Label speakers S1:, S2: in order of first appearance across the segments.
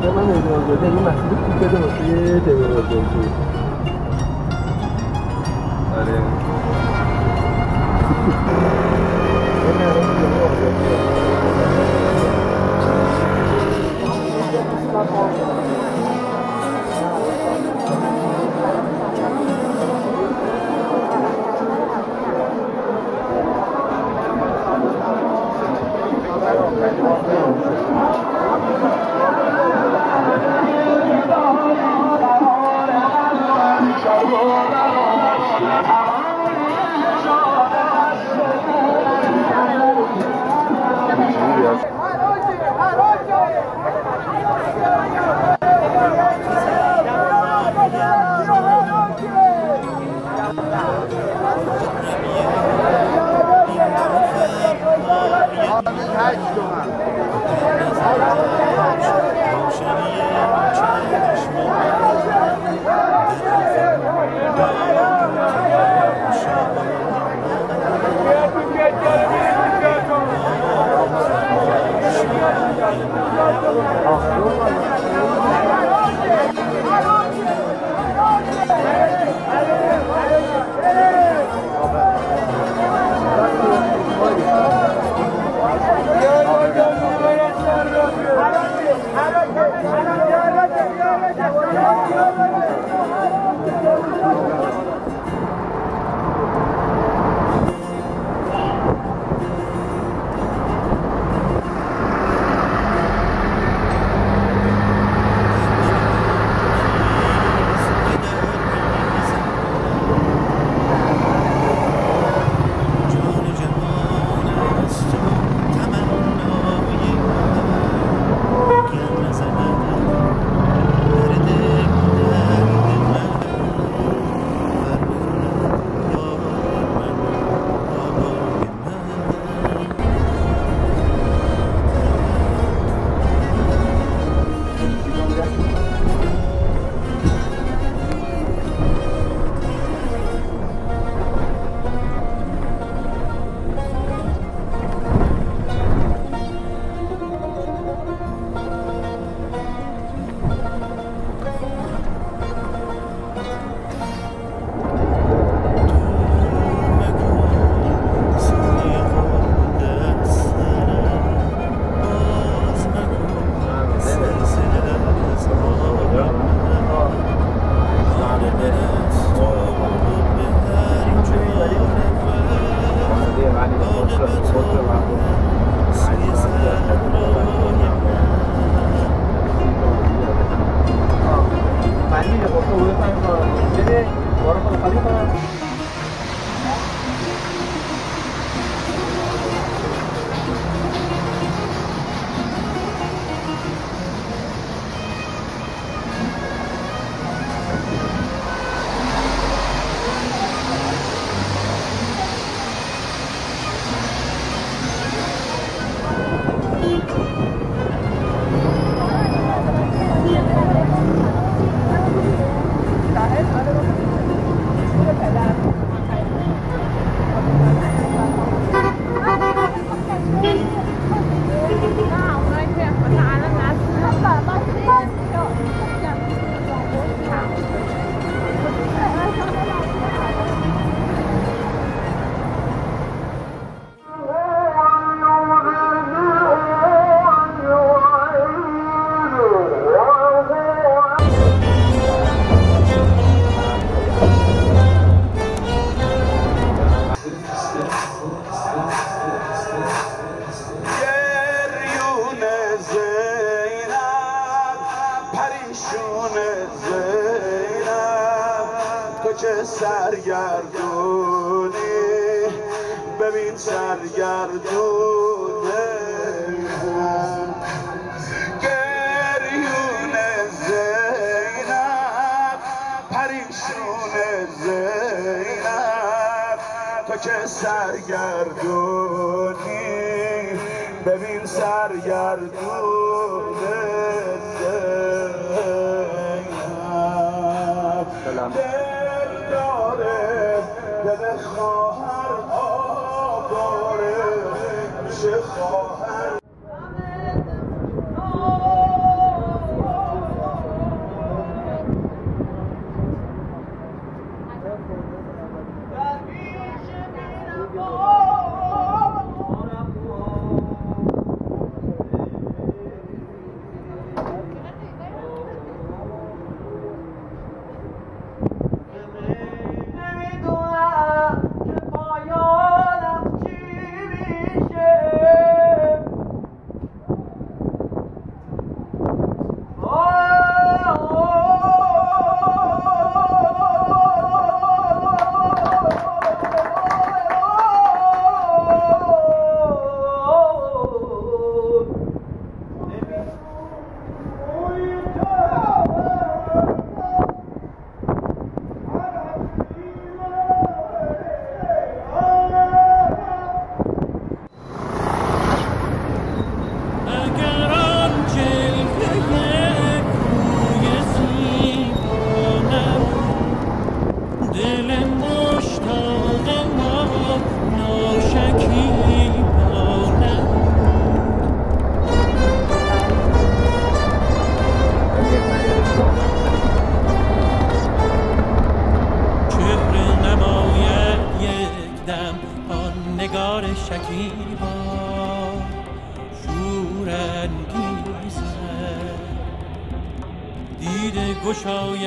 S1: به من اجازه بده یه مسئله خوب بده واسه تلویزیون. آره.
S2: Whoa. زینب دل داره دل خواهر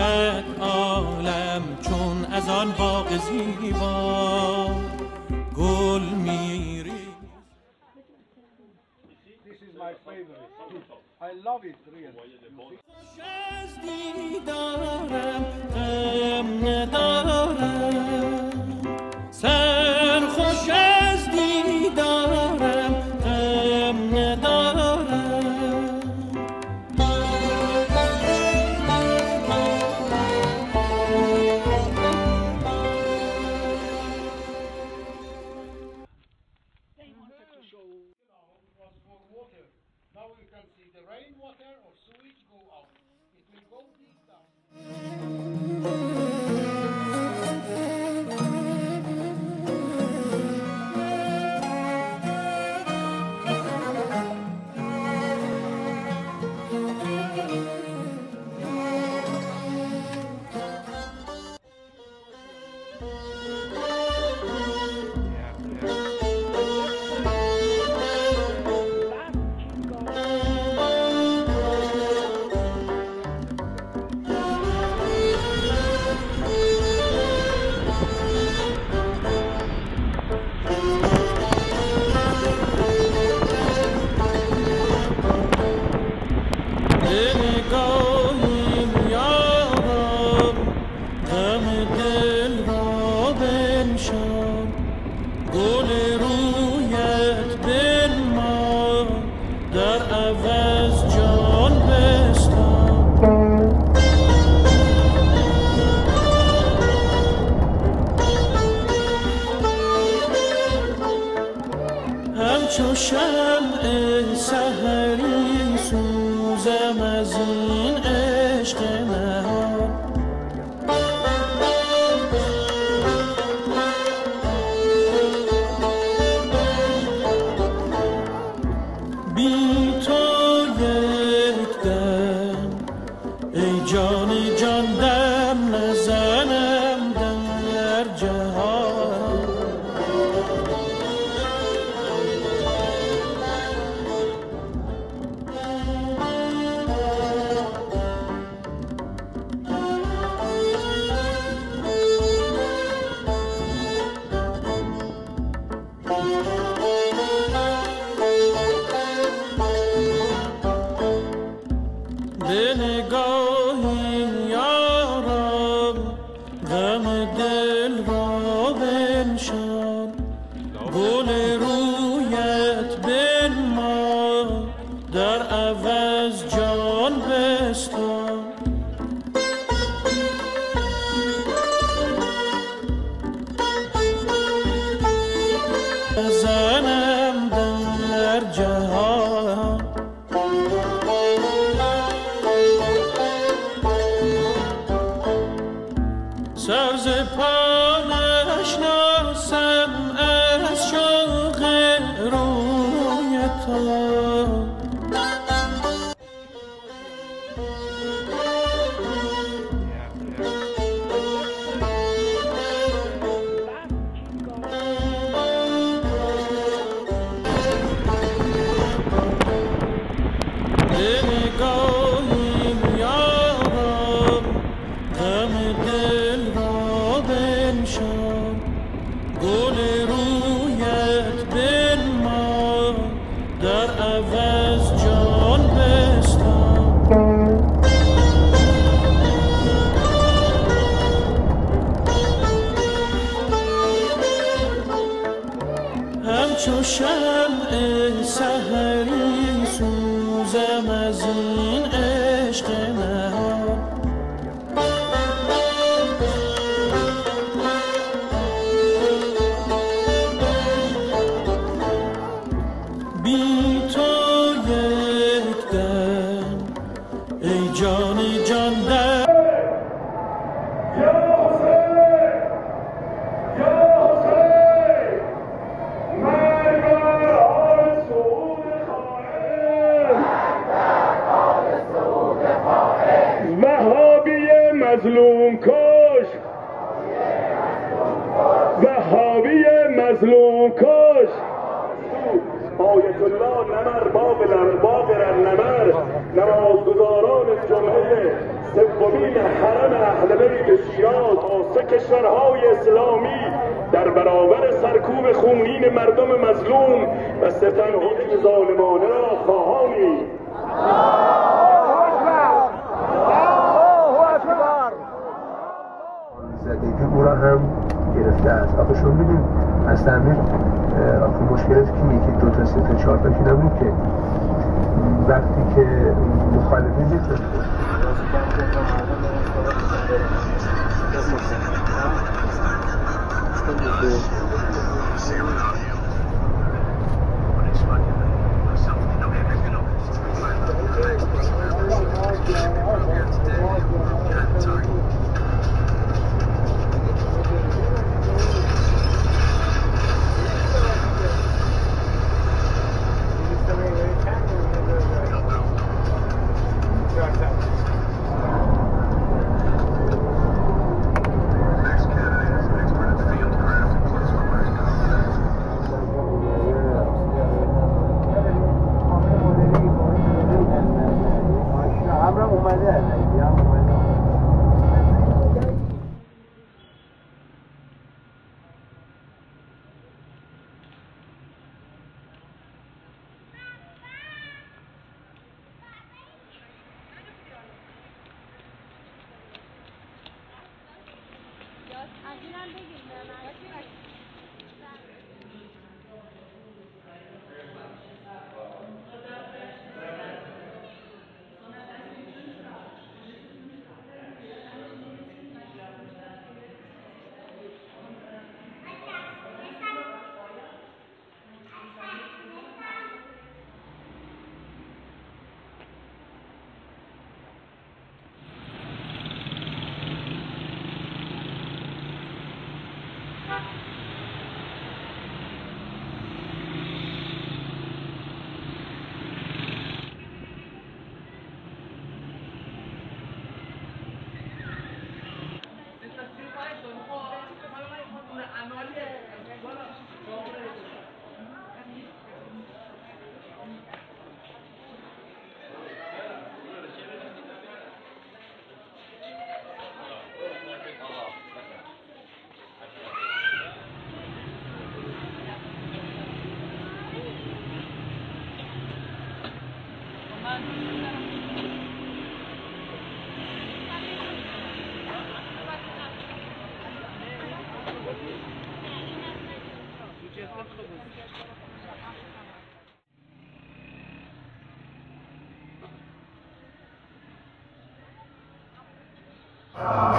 S3: گوید عالم چون از آن باغ زیبا گل میری
S4: Música Ah.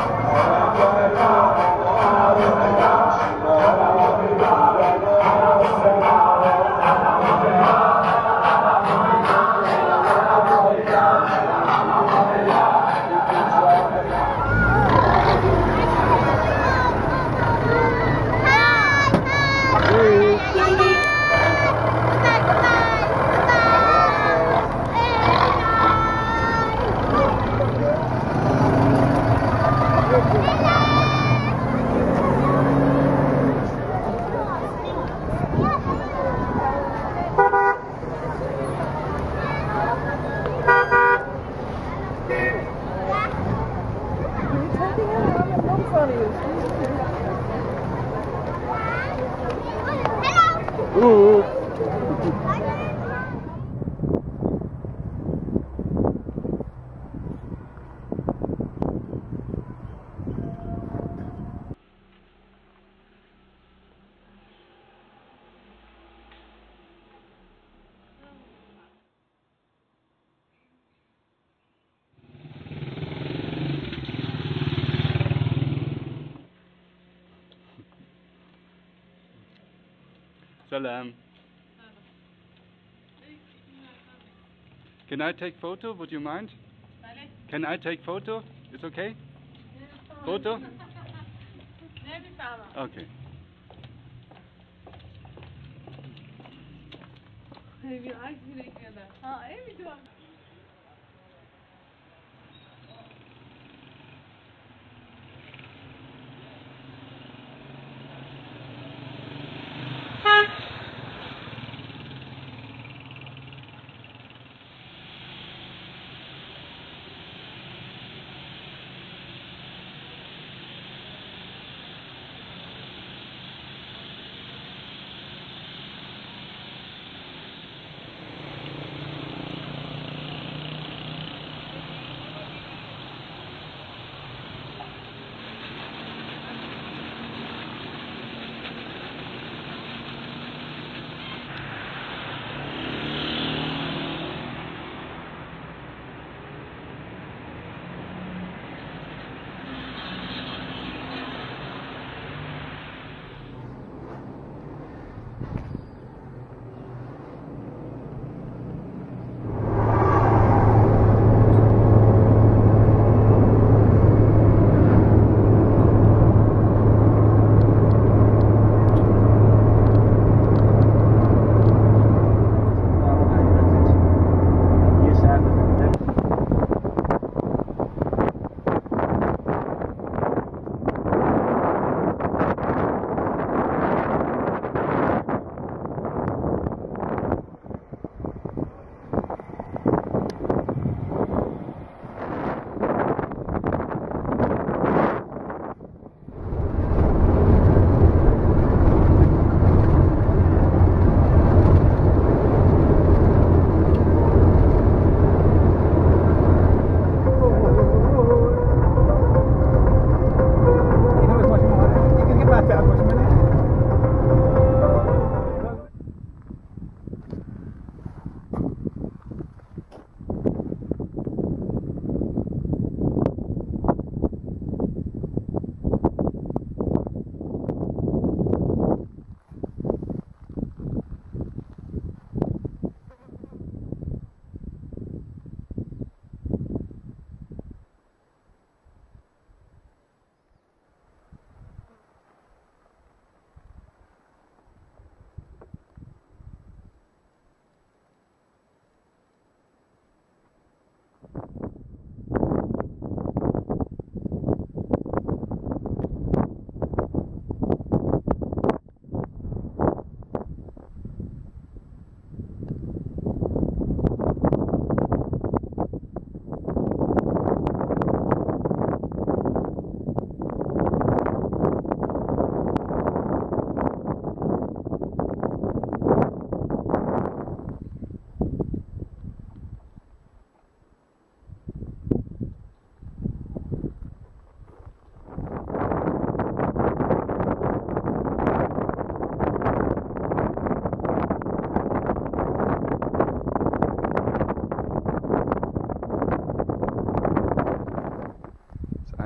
S5: Salam. Can I take photo? Would you mind? Can I take photo? It's okay? Photo? Okay.
S6: Evi. Ha
S5: evi.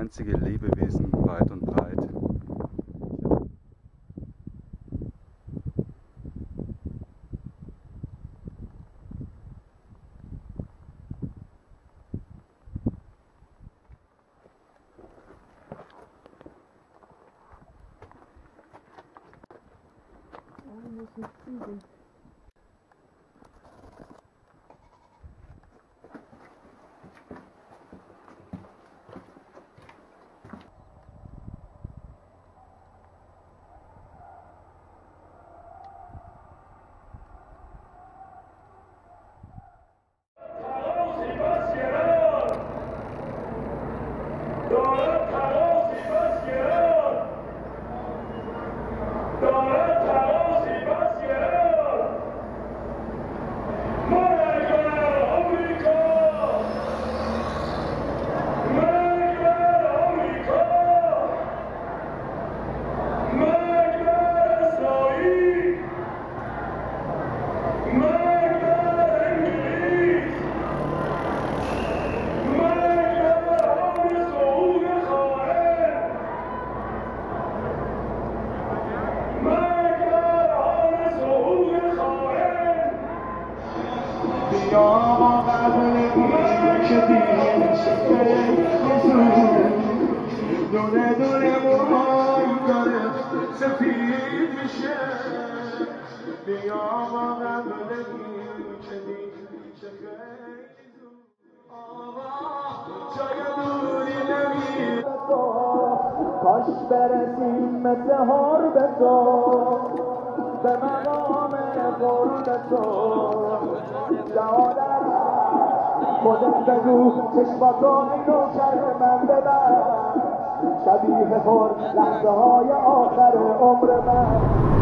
S5: Einzige Lebewesen weit und breit.
S7: God. کاش برسیم مثل هار به تو به مقام قرب تو جهادت خودت بگو چشماتو اینو شرم من ببر شبیه پر لحظه های آخر عمر من.